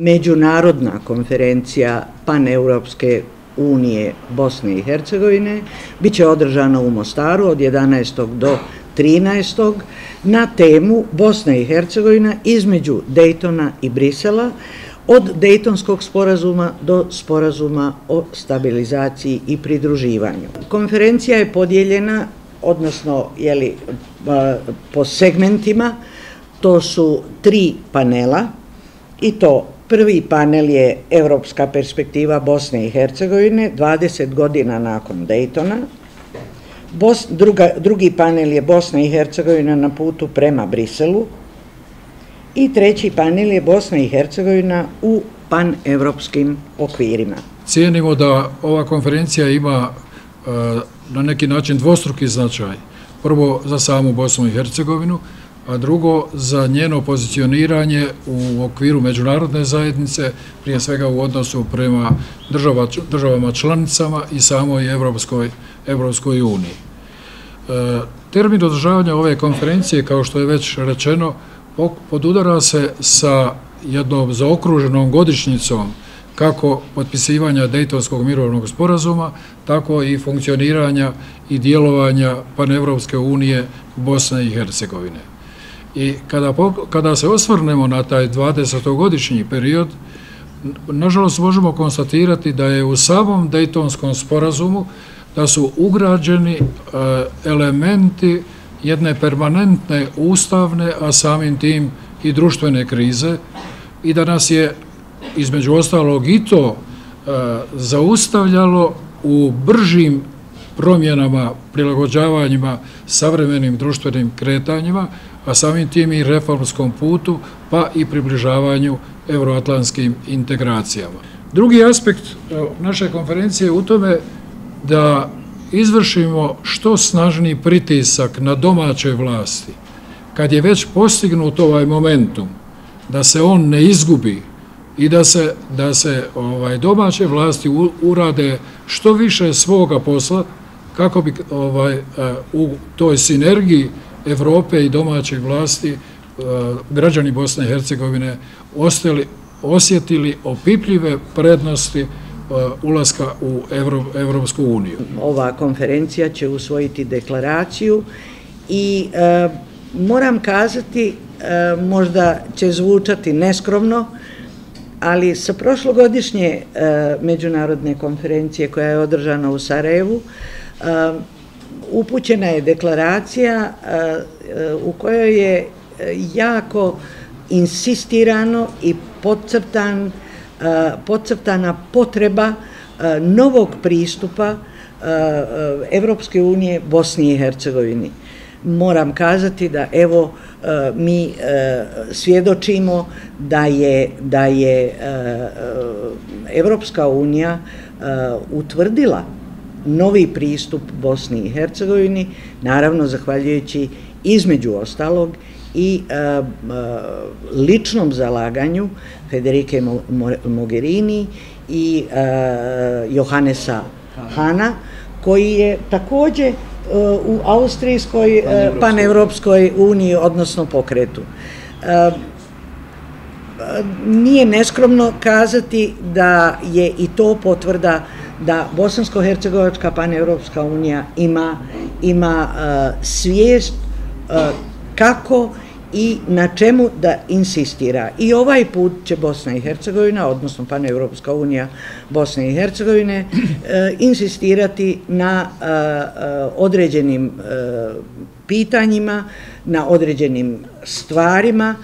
Međunarodna konferencija Paneuropske unije Bosne i Hercegovine bit će održana u Mostaru od 11. do 13. na temu Bosna i Hercegovina između Dejtona i Brisela od Dejtonskog sporazuma do sporazuma o stabilizaciji i pridruživanju. Konferencija je podijeljena, odnosno jeli, po segmentima, to su tri panela i to Prvi panel je Evropska perspektiva Bosne i Hercegovine, 20 godina nakon Dejtona. Drugi panel je Bosna i Hercegovina na putu prema Briselu. I treći panel je Bosna i Hercegovina u pan-evropskim okvirima. Cijenimo da ova konferencija ima e, na neki način dvostruki značaj. Prvo za samu Bosnu i Hercegovinu, a drugo za njeno pozicioniranje u okviru međunarodne zajednice, prije svega u odnosu prema državama članicama i samoj Evropskoj uniji. E, termin održavanja ove konferencije, kao što je već rečeno, podudara se sa jednom zaokruženom godišnjicom kako potpisivanja Dejtonskog mirovnog sporazuma, tako i funkcioniranja i djelovanja Panevropske unije Bosne i Hercegovine. I kada, kada se osvrnemo na taj 20-godišnji period, nažalost možemo konstatirati da je u samom Dejtonskom sporazumu da su ugrađeni e, elementi jedne permanentne ustavne, a samim tim i društvene krize i da nas je između ostalog i to e, zaustavljalo u bržim promjenama, prilagođavanjima savremenim društvenim kretanjima, a samim tim i reformskom putu, pa i približavanju euroatlantskim integracijama. Drugi aspekt e, naše konferencije je u tome da izvršimo što snažniji pritisak na domaće vlasti, kad je već postignut ovaj momentum, da se on ne izgubi i da se, da se ovaj, domaće vlasti urade što više svoga posla, kako bi ovaj, eh, u toj sinergiji Evrope i domaćih vlasti eh, građani Bosne i Hercegovine ostali, osjetili opipljive prednosti eh, ulaska u Evropsku uniju. Ova konferencija će usvojiti deklaraciju i e, moram kazati, možda će zvučati neskromno, ali sa prošlogodišnje međunarodne konferencije koja je održana u Sarajevu, upućena je deklaracija eh, eh, u kojoj je eh, jako insistirano i podcrtan, podcrtana potreba novog pristupa Evropske unije Bosni i Hercegovini. Moram kazati da evo mi svjedočimo da je da je Evropska unija utvrdila novi pristup Bosni i Hercegovini, naravno zahvaljujući između ostalog i e, e, ličnom zalaganju Federike Mogherini i e, Johannesa Hana, koji je također u Austrijskoj panevropskoj uniji, odnosno pokretu. Nije neskromno kazati da je i to potvrda da Bosansko-Hercegovačka paneuropska unija ima, ima uh, svijest uh, kako i na čemu da insistira. I ovaj put će Bosna i Hercegovina, odnosno paneuropska unija Bosne i Hercegovine, uh, insistirati na uh, uh, određenim uh, pitanjima, na određenim stvarima,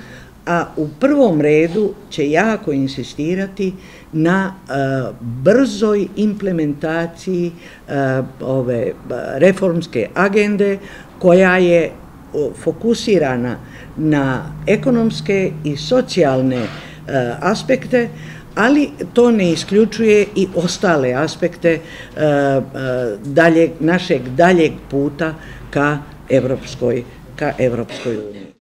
a u prvom redu će jako insistirati na e, brzoj implementaciji e, ove reformske agende koja je fokusirana na ekonomske i socijalne e, aspekte, ali to ne isključuje i ostale aspekte e, e, daljeg, našeg daljeg puta ka Evropskoj, ka Evropskoj uniji.